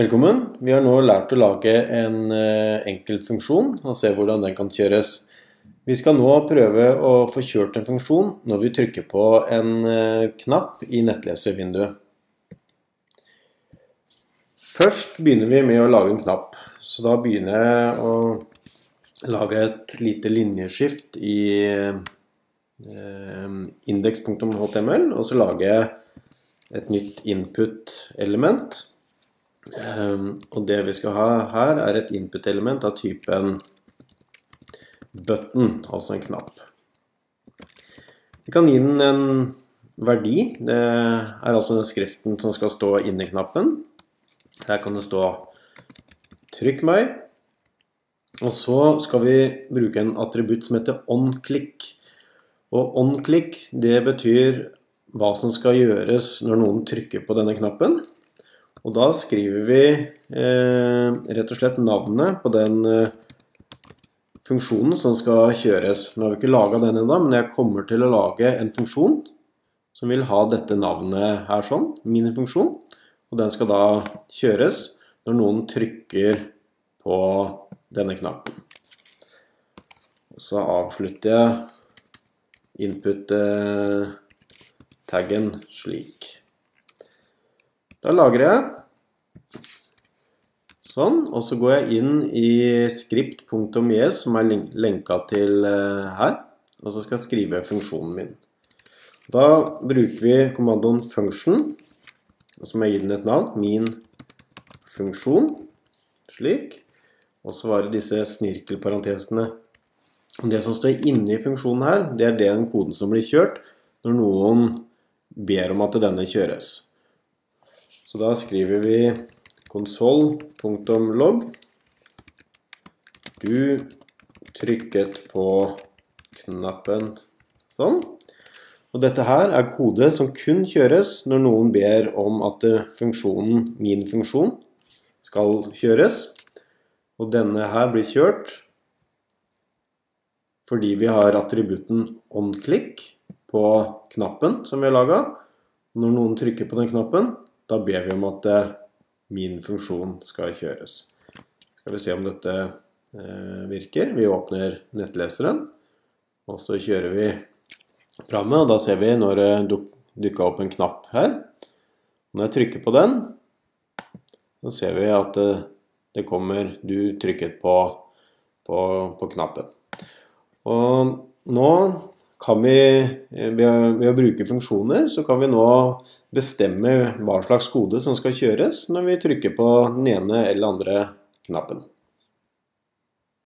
Velkommen. Vi har nå lært å lage en eh, enkel funksjon og se hvordan den kan kjøres. Vi skal nå prøve å få kjørt en funksjon når vi trykker på en eh, knapp i nettleservinduet. Først begynner vi med å lage en knapp. Så da begynner jeg å lage et lite linjeskift i eh, index.html, og så lager jeg et nytt input-element. Um, og det vi skal ha her, er et input-element av typen button, altså en knapp. Vi kan gi den en verdi. Det er altså den skriften som skal stå inni knappen. Her kan det stå 'trykk meg'. Og så skal vi bruke en attributt som heter onClick. Og onClick, det betyr hva som skal gjøres når noen trykker på denne knappen. Og da skriver vi eh, rett og slett navnet på den eh, funksjonen som skal kjøres. Nå har vi ikke laga den ennå, men jeg kommer til å lage en funksjon som vil ha dette navnet her sånn, min funksjon. Og den skal da kjøres når noen trykker på denne knappen. Og så avslutter jeg input-taggen eh, slik. Da lagrer jeg. Sånn, og så går jeg inn i script.jes, som er lenka til eh, her. Og så skal jeg skrive funksjonen min. Da bruker vi kommandoen function, og så må jeg gi den et navn. Min funksjon. Slik. Og så var det disse snirkelparentesene. Det som står inne i funksjonen her, det er den koden som blir kjørt når noen ber om at denne kjøres. Så da skriver vi konsol.log. Du trykket på knappen sånn. Og dette her er kode som kun kjøres når noen ber om at funksjonen, min funksjon, skal kjøres. Og denne her blir kjørt fordi vi har attributten onClick på knappen som vi har laget. Når noen trykker på den knappen, da ber vi om at eh, min funksjon skal kjøres. Skal vi se om dette eh, virker. Vi åpner nettleseren, og så kjører vi programmet, og da ser vi når det dukka opp en knapp her. Når jeg trykker på den, så ser vi at eh, det kommer du trykket på, på, på knappen. Og nå kan vi, eh, ved å bruke funksjoner, så kan vi nå bestemme hva slags kode som skal kjøres når vi trykker på den ene eller andre knappen.